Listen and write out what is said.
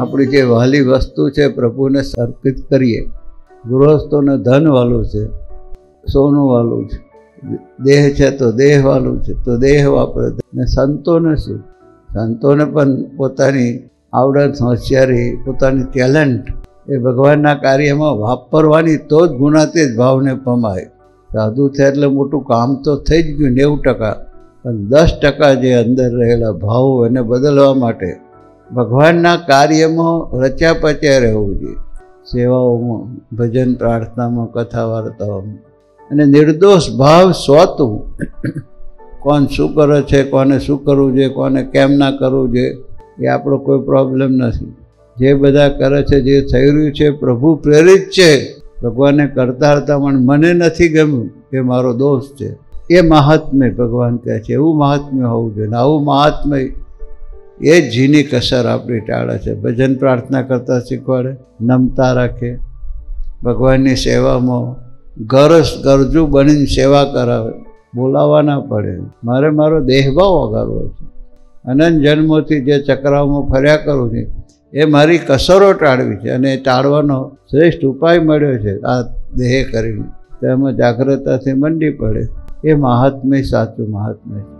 આપણી જે વહાલી વસ્તુ છે પ્રભુને સમર્પિત કરીએ, ગૃહસ્થોને ધન વાલું છે, સોનું વાલું છે, દેહ છે તો દેહ વાલું છે, તો દેહ વાપરે ને સંતોને શું? સંતોને પણ પોતાની આવડત, હોશિયારી, પોતાની ટેલેન્ટ એ ભગવાનના કાર્યમાં વાપરવાની તો જ ગુણાતીત ભાવને પમાય. સાધુ થયા એટલે મોટું કામ તો થઈ જ ગયું નેવું ટકા, પણ દસ ટકા જે અંદર રહેલા ભાવો એને બદલવા માટે ભગવાનના કાર્યમાં રચ્યા પચ્યા રહેવું જોઈએ. સેવાઓમાં, ભજન પ્રાર્થનામાં, કથા વાર્તાઓમાં. અને નિર્દોષ ભાવ સ્વતું કોણ શું કરે છે, કોને શું કરવું જોઈએ, કોને કેમ ના કરવું જોઈએ, એ આપણો કોઈ પ્રોબ્લેમ નથી. જે બધા કરે છે, જે થઈ રહ્યું છે, પ્રભુ પ્રેરિત છે. ભગવાનને કરતા હતા પણ મને નથી ગમ્યું એ મારો દોષ છે. એ મહાત્મ્ય ભગવાન કહે છે, એવું મહાત્મ્ય હોવું જોઈએ આવું મહાત્મ્ય એ જ જીની કસર આપણી ટાળે છે. ભજન પ્રાર્થના કરતાં શીખવાડે, નમતા રાખે. ભગવાનની સેવામાં ગરસ ગરજુ બનીને સેવા કરાવે. બોલાવવા ના પડે. મારે મારો દેહભાવ વગાડવો છે. અનંત જન્મોથી જે ચક્રાઓમાં ફર્યા કરું છું, એ મારી કસરો ટાળવી છે અને એ ટાળવાનો શ્રેષ્ઠ ઉપાય મળ્યો છે આ દેહ કરીને. તેમાં જાગ્રતાથી મંડી પડે. એ મહાત્મ્ય સાચું મહાત્મ્ય છે.